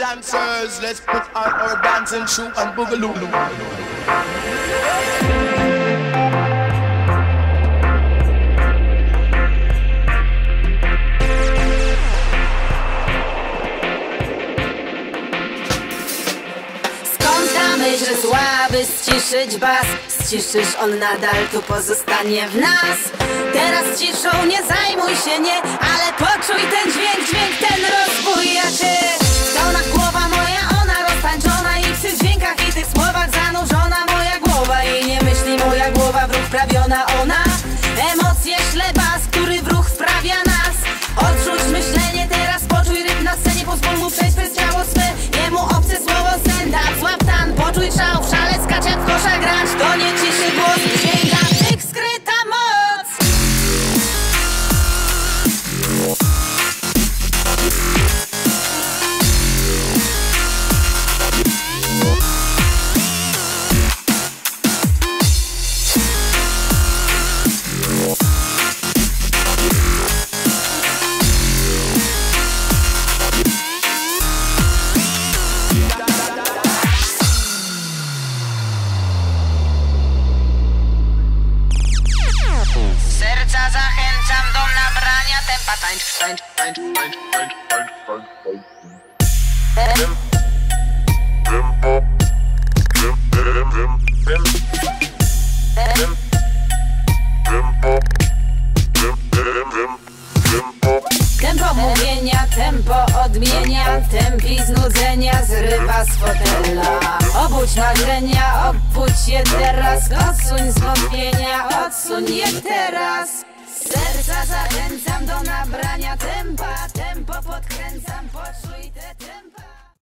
dancers, let's put on our dancing shoe and boogaloo. Skąd ta myśl słaby ściszyć bas? Ściszysz, on nadal tu pozostanie w nas. Teraz ciszą nie zajmuj się, nie Ale poczuj ten dźwięk, dźwięk ten rozbuja Serca zachęcam do nabrania tempa tańcz, tańcz, tańcz, tańcz, tańcz, tańcz, tańcz, tańcz. Tempo. Tem, tem, tem, tem. Tem. Tempo. Tem, tem, tem. Tempo. Tempo mówienia, tempo odmienia Tempi znudzenia zrywa z fotela Obudź marzenia, obudź je teraz Odsuń zwątpienia, odsuń je teraz Zachęcam do nabrania tempa